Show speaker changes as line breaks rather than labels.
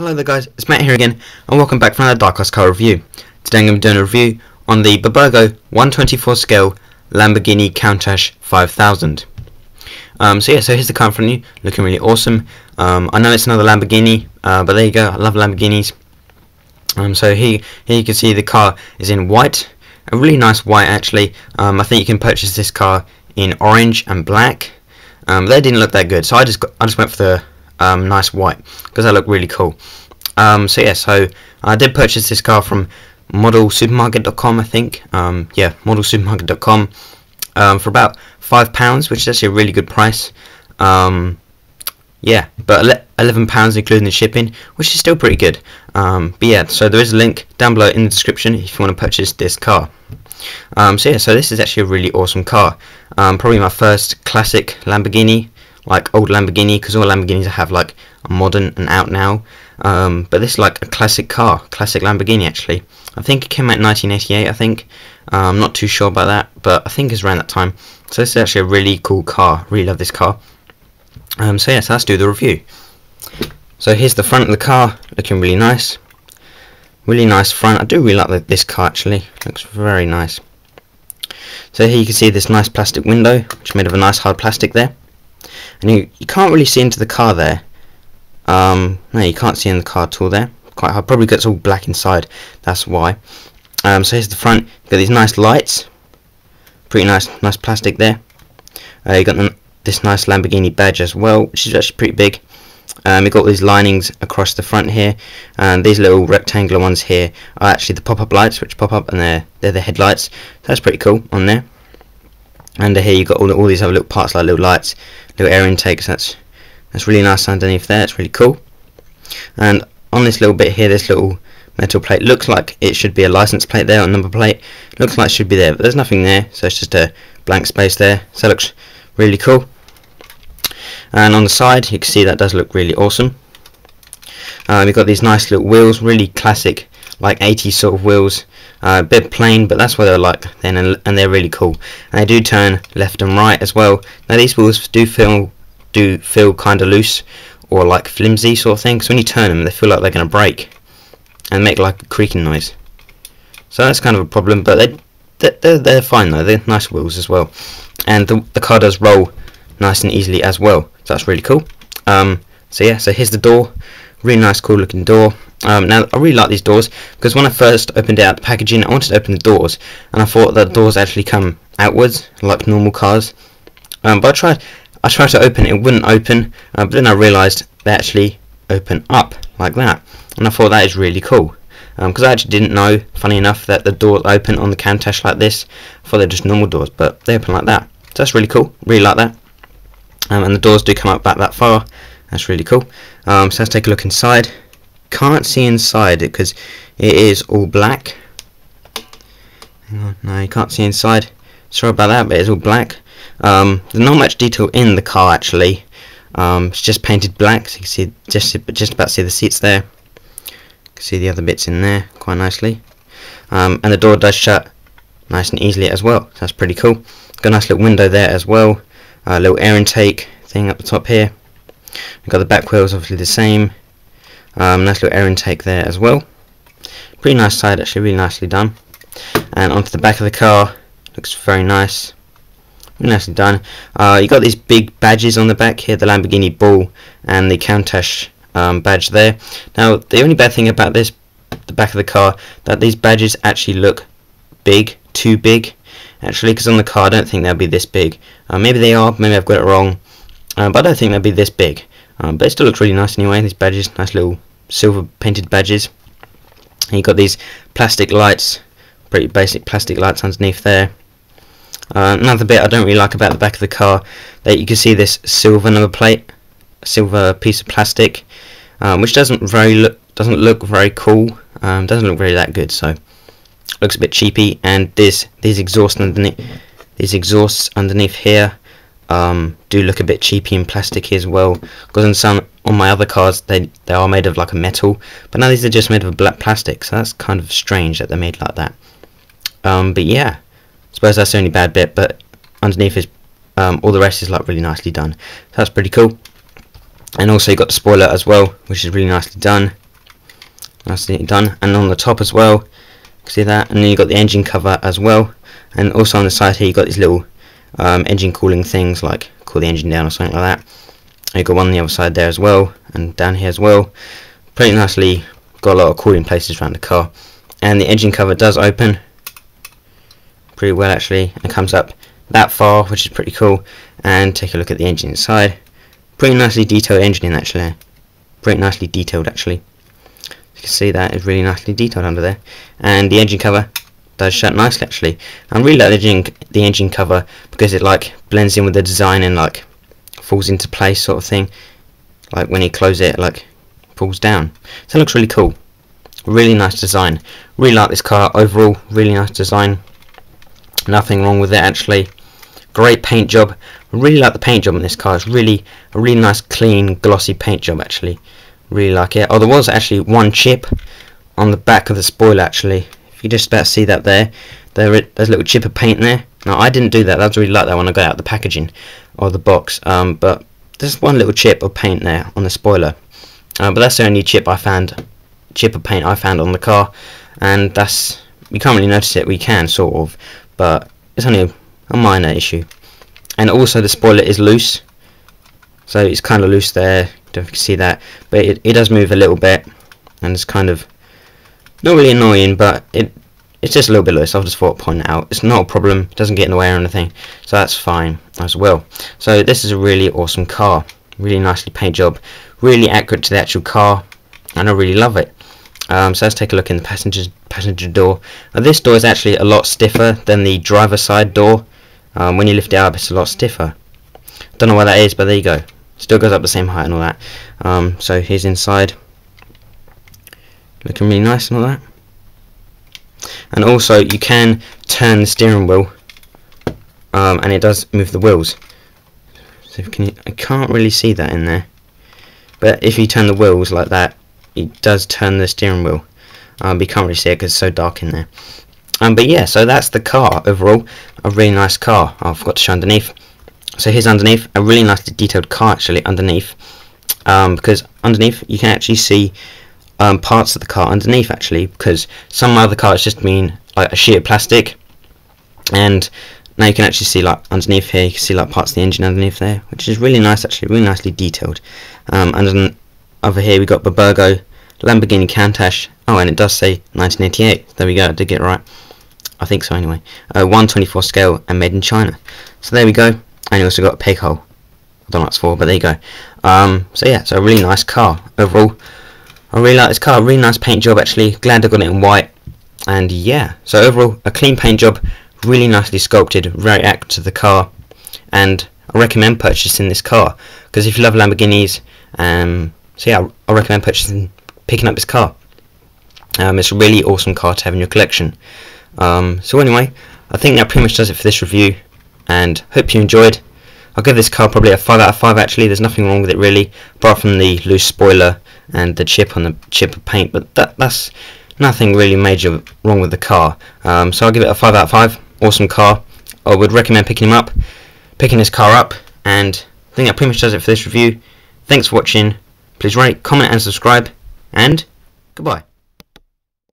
Hello there guys, it's Matt here again, and welcome back for another Dark car review. Today I'm going to be doing a review on the Bburago 124 scale Lamborghini Countach 5000. Um, so yeah, so here's the car in front of you, looking really awesome. Um, I know it's another Lamborghini, uh, but there you go, I love Lamborghinis. Um, so here, here you can see the car is in white, a really nice white actually. Um, I think you can purchase this car in orange and black. Um, they didn't look that good, so I just got, I just went for the um, nice white because they look really cool. Um, so yeah, so I did purchase this car from modelsupermarket.com I think. Um, yeah, modelsupermarket.com um, for about five pounds, which is actually a really good price. Um, yeah, but eleven pounds including the shipping, which is still pretty good. Um, but yeah, so there is a link down below in the description if you want to purchase this car. Um, so yeah, so this is actually a really awesome car. Probably my first classic Lamborghini like old Lamborghini because all Lamborghinis have like a modern and out now. Um, but this is like a classic car, classic Lamborghini actually. I think it came out in 1988. I think uh, I'm not too sure about that, but I think it's around that time. So this is actually a really cool car. Really love this car. Um, so yeah, so let's do the review. So here's the front of the car, looking really nice. Really nice front. I do really like this car actually. Looks very nice. So here you can see this nice plastic window, which is made of a nice hard plastic there and you, you can't really see into the car there. Um, no you can't see in the car at all there. Quite hard. Probably gets all black inside. That's why. Um, so here's the front. You got these nice lights. Pretty nice nice plastic there. Uh, you got the, this nice Lamborghini badge as well which is actually pretty big. Um, you've got these linings across the front here. And these little rectangular ones here are actually the pop-up lights which pop up and they're, they're the headlights. So that's pretty cool on there and here you've got all, all these other little parts like little lights little air intakes. That's that's really nice underneath there. It's really cool. And on this little bit here this little metal plate looks like it should be a license plate there or number plate. Looks like it should be there but there's nothing there. So it's just a blank space there. So it looks really cool. And on the side you can see that does look really awesome. Um, you've got these nice little wheels really classic like 80s sort of wheels uh, a bit plain but that's what they're like then and they're really cool. And they do turn left and right as well. Now these wheels do feel do feel kind of loose or like flimsy sort of thing because when you turn them they feel like they're going to break and make like a creaking noise. So that's kind of a problem but they they're, they're fine though. They're nice wheels as well. And the, the car does roll nice and easily as well. So that's really cool. Um, so yeah so here's the door. Really nice cool looking door um, now I really like these doors because when I first opened out the packaging I wanted to open the doors and I thought that the doors actually come outwards like normal cars. Um, but I tried I tried to open it, it wouldn't open uh, but then I realised they actually open up like that and I thought that is really cool. Because um, I actually didn't know funny enough that the doors open on the Countach like this. I thought they're just normal doors but they open like that. So that's really cool really like that. Um, and the doors do come up back that far. That's really cool. Um, so let's take a look inside can't see inside it because it is all black. Hang on no you can't see inside. Sorry about that but it's all black. Um, there's not much detail in the car actually. Um, it's just painted black so you can see just just about see the seats there. You can see the other bits in there quite nicely. Um, and the door does shut nice and easily as well that's pretty cool. Got a nice little window there as well. A uh, little air intake thing up the top here. We've got the back wheels obviously the same um, nice little air intake there as well. Pretty nice side actually, really nicely done. And onto the back of the car, looks very nice. Really nicely done. Uh, you got these big badges on the back here, the Lamborghini Bull and the Countach um, badge there. Now, the only bad thing about this, the back of the car, that these badges actually look big, too big, actually, because on the car I don't think they'll be this big. Uh, maybe they are, maybe I've got it wrong, uh, but I don't think they'll be this big. Um, but it still looks really nice anyway, these badges, nice little silver painted badges. And you've got these plastic lights, pretty basic plastic lights underneath there. Uh, another bit I don't really like about the back of the car, that you can see this silver number plate, silver piece of plastic, um, which doesn't very look doesn't look very cool, um, doesn't look very that good, so looks a bit cheapy. And this these exhausts underneath these exhausts underneath here um, do look a bit cheapy and plasticky as well. Because on some on my other cars they they are made of like a metal but now these are just made of black plastic so that's kind of strange that they're made like that. Um, but yeah I suppose that's the only bad bit but underneath is um, all the rest is like really nicely done. So that's pretty cool. And also you got the spoiler as well which is really nicely done. Nicely done. And on the top as well see that? And then you got the engine cover as well. And also on the side here you got these little um, engine cooling things like cool the engine down or something like that. You got one on the other side there as well and down here as well. Pretty nicely got a lot of cooling places around the car. And the engine cover does open pretty well actually and comes up that far which is pretty cool. And take a look at the engine inside. Pretty nicely detailed engine in actually pretty nicely detailed actually. You can see that is really nicely detailed under there. And the engine cover does shut nicely actually. I really like the engine, the engine cover because it like blends in with the design and like falls into place sort of thing. Like when you close it like falls down. So it looks really cool. Really nice design. Really like this car overall. Really nice design. Nothing wrong with it actually. Great paint job. Really like the paint job on this car. It's really a really nice clean glossy paint job actually. Really like it. Oh there was actually one chip on the back of the spoiler actually if you just about see that there. There there's a little chip of paint there. Now I didn't do that. That's really like that when I got out the packaging or the box. Um, but there's one little chip of paint there on the spoiler. Uh, but that's the only chip I found chip of paint I found on the car. And that's you can't really notice it. We can sort of. But it's only a, a minor issue. And also the spoiler is loose. So it's kind of loose there. Don't know if you can see that. But it, it does move a little bit. And it's kind of not really annoying but it it's just a little bit loose I'll just thought point it out. It's not a problem it doesn't get in the way or anything so that's fine as well. So this is a really awesome car really nicely paint job really accurate to the actual car and I really love it. Um, so let's take a look in the passenger passenger door. Now this door is actually a lot stiffer than the driver side door. Um, when you lift it up it's a lot stiffer. Don't know why that is but there you go. Still goes up the same height and all that. Um, so here's inside looking really nice and all that? And also you can turn the steering wheel um, and it does move the wheels. So can you, I can't really see that in there. But if you turn the wheels like that it does turn the steering wheel. Um, you can't really see it because it's so dark in there. Um, but yeah so that's the car overall. A really nice car. Oh, I forgot to show underneath. So here's underneath. A really nicely detailed car actually underneath. Um, because underneath you can actually see um, parts of the car underneath actually because some other cars just mean like a sheet of plastic. And now you can actually see like underneath here you can see like parts of the engine underneath there which is really nice actually really nicely detailed. Um, and then over here we got the Bburago Lamborghini Countach. Oh and it does say 1988 there we go I did get right. I think so anyway. Uh, 124 scale and made in China. So there we go. And you also got a peg hole I don't know what it's for but there you go. Um, so yeah so a really nice car overall I really like this car, really nice paint job actually, glad I got it in white, and yeah, so overall a clean paint job, really nicely sculpted, very accurate to the car, and I recommend purchasing this car, because if you love Lamborghinis, um, so yeah, I recommend purchasing, picking up this car. Um, it's a really awesome car to have in your collection. Um, so anyway, I think that pretty much does it for this review, and hope you enjoyed. I'll give this car probably a 5 out of 5 actually, there's nothing wrong with it really, apart from the loose spoiler and the chip on the chip of paint, but that that's nothing really major wrong with the car. Um, so I'll give it a 5 out of 5, awesome car. I would recommend picking him up, picking this car up, and I think that pretty much does it for this review. Thanks for watching, please rate, comment and subscribe, and goodbye.